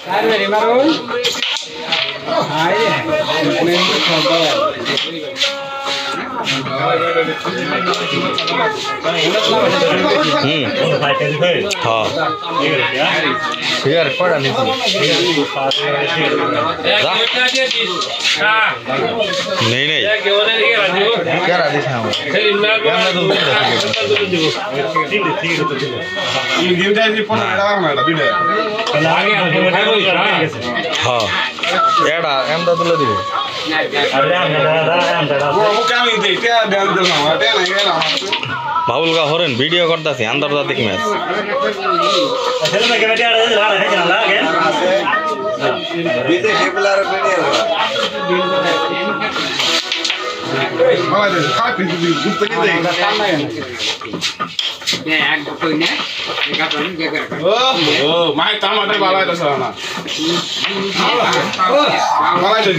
হুম হ্যাঁ সিগারেট কয়টা না আমার কেমনে তো হ্যাঁ এটা এমটা তুলে দিবে বাবুল কা হরেন ভিডিও করতেছি আন্তর্জাতিক ম্যাচ मलाई त काट्नु गुप्त के माई टमाटर मलाई त सर मलाई चाहिँ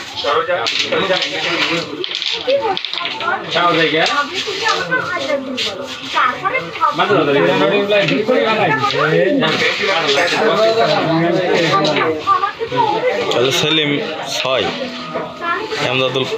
সেলিম ছয় এমদাদুল প।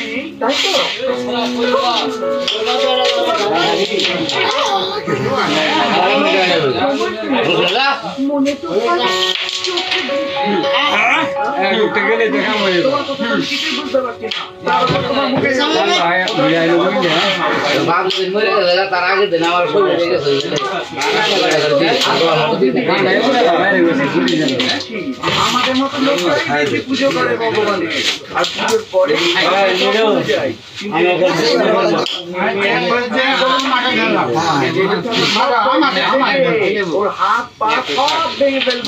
মনে তো করে তার আগে দিন আমার শরীর আমাদের মতো লোক পুজো করে ভগবানের আর পুজোর পরে হাত পা সব ভেঙে ফেলব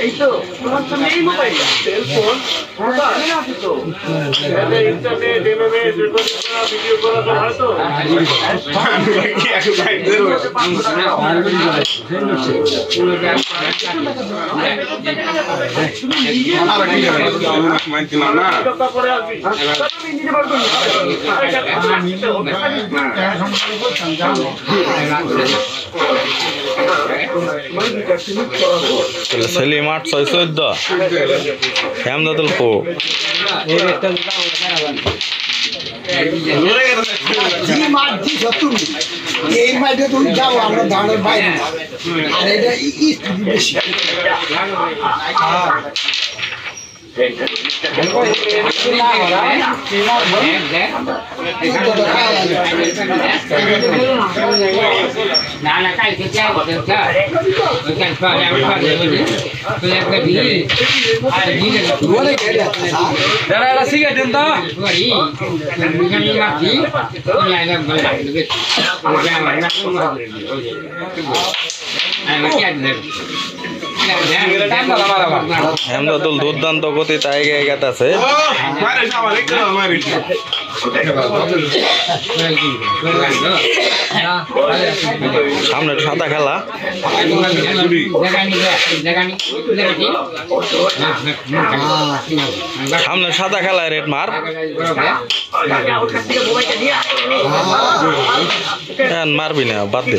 এই তো তোমার তো নেই মোবাইল সেলফোন মোবাইল আছে তো ইন্টারনেট এমএমএস ভিডিও করা তো হয় তো সেলিম আট ছয় চোদ্দ। জি তুমি এই আমরা નાના કાંઈ કે ત્યાં બધું છે કાંઈ ફરે ફરે બધું તો એક કે ધી આ ધીને બોલે કે જરા એલા સીગે દંતા ફરી મુગની માથી લાઈલા બોલે કે આ મારી ના આ કે આ ও দুর্দান্ত যাওয়া আগে মারে। সামনে সাদা খেলা। সামনে সাদা খেলা রেড মার। হ্যাঁ, মারবি না বাদ দে।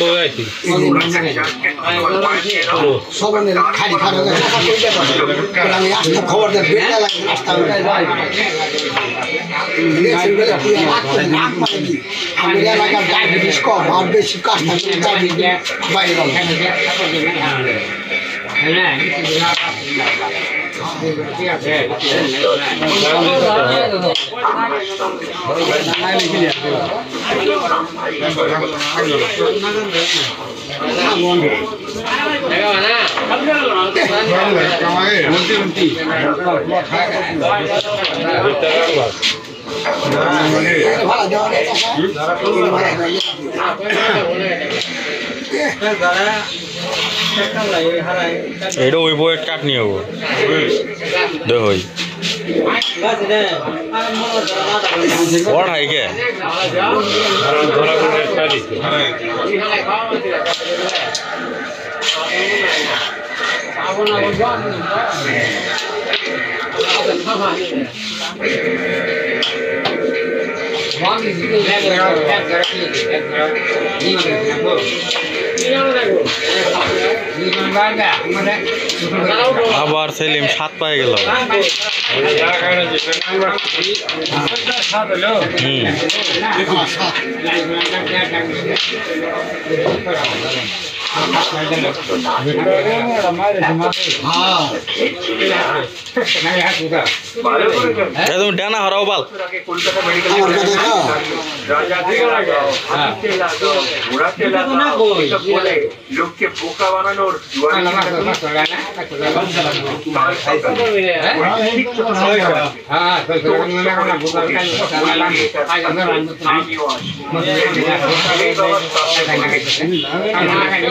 হয়ে? আসতে খবর দেয় আর বেশি কাজ বাইরে ভালো এটা ওই বইয়ের চাটনি হবো দই পড়াই কে আবার সেলিম সাত পায়ে গেল। হুম। হ্যাঁ এ তুমি ডানা হরাও বাল আমার কথা তো লোককে বোকা বানানোর দূরে হয়ে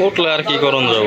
উঠলে আর কি করণ যাব?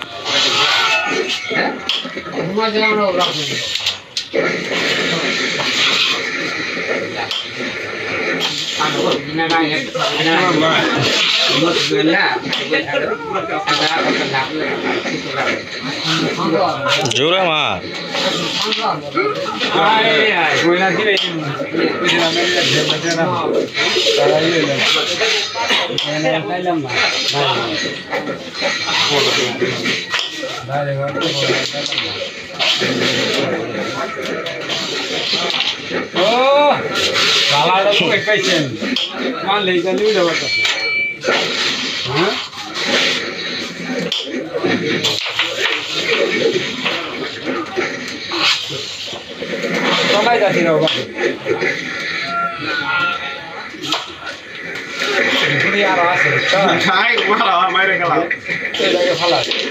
জোরে মা ও গালাটা তো একাইছেন মা লেগালি দেওয়ার কথা হ্যাঁ? সবাই যাচ্ছি বাবা আর আছে খাই ভালো মাইরে গেলাম এটাকে ভালো আছে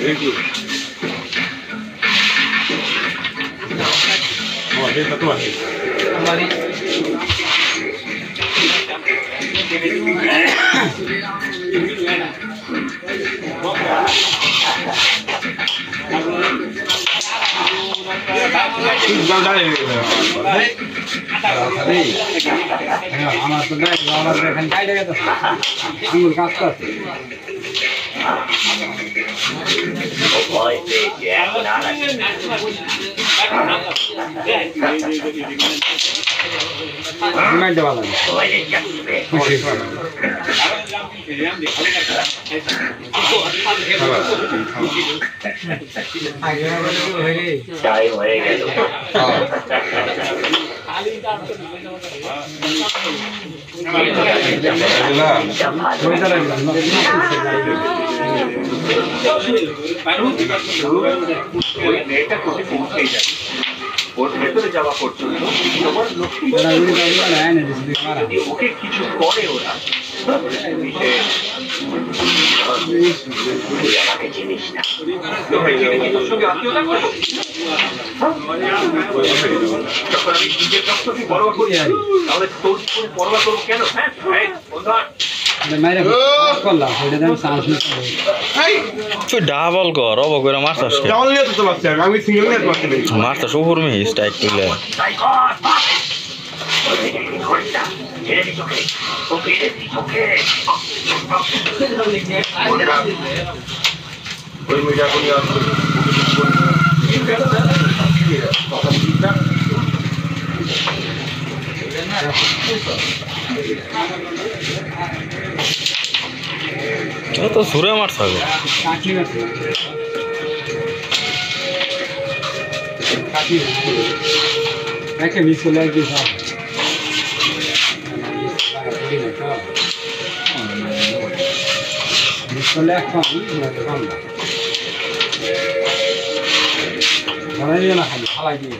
えい。まあ、変とはね。あまり。誰だ。আমার তো আমার এখানে কাইটে গেছে আঙুল কাজ করছে হয়ে যাওয়া পর্যন্ত ওকে কিছু করে ওরা। যখন আমি নিজের রক্তকে পরোয়া করি তাহলে তোর পরোয়া করব কেন হ্যাঁ ডাবল কর অব করে মারতাস মারতাস উপর তুলে ওই মিডিয়া করে আসছে ও তো সুরে মারছ হবে কাকি আছে কাকি একে মিস করলে আর কি সব মিস করলে এক কম কম না ধরাই দিয়ে না খালি ফালাই দিয়ে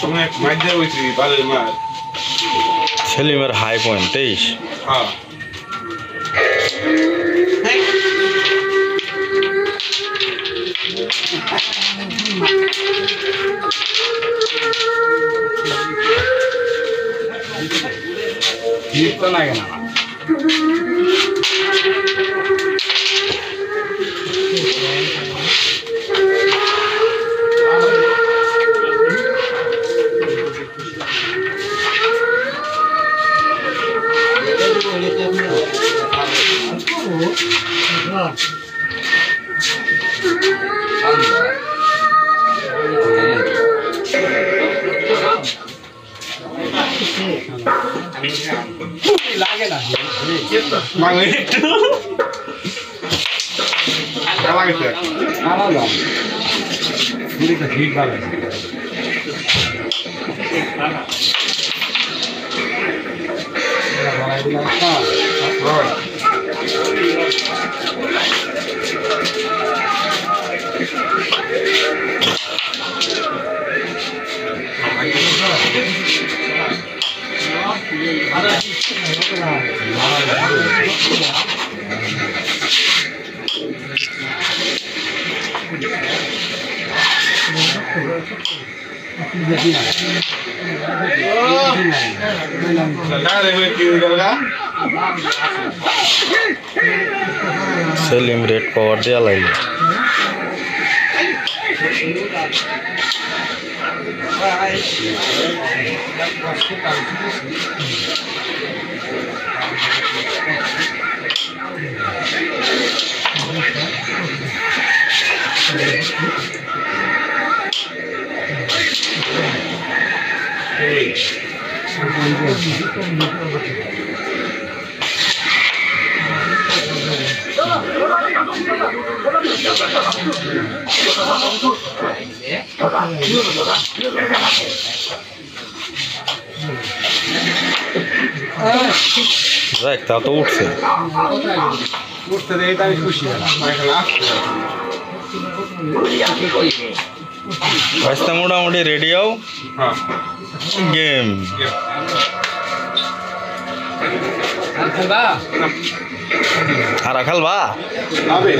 তুমি মাইর দিয়ে বলছি বালের মার সেলিমের হাই পয়েন্ট তেইশ হ্যাঁ হিট তো লাগে না kita. Mang itu. aqui gitu ya? Kalah dong. Ini vai lá, vai lá Selim rate power दिया line Hey. রেড পাওয়ার দেওয়া লাগলো দেখ তা তো উঠছে উঠতে দেয় তাই খুশি হলাম এখানে আসছে ভাইস্তা মোটামুটি রেডিও হ্যাঁ গেম খেলবা আর খেলবা হবে